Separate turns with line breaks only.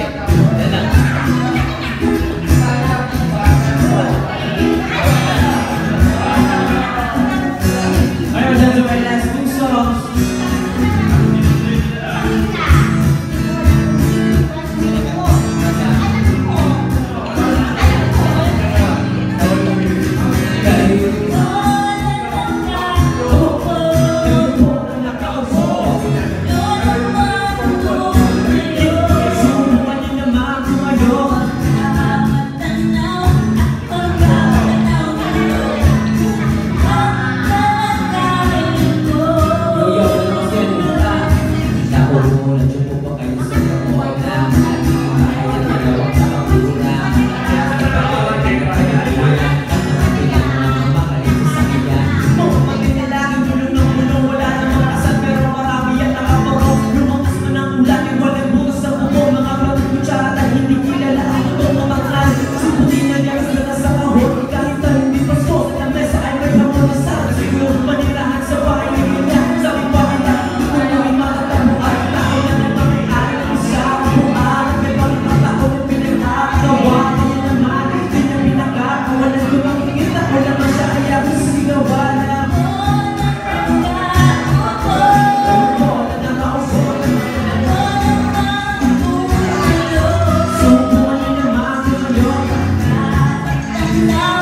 Amen. now.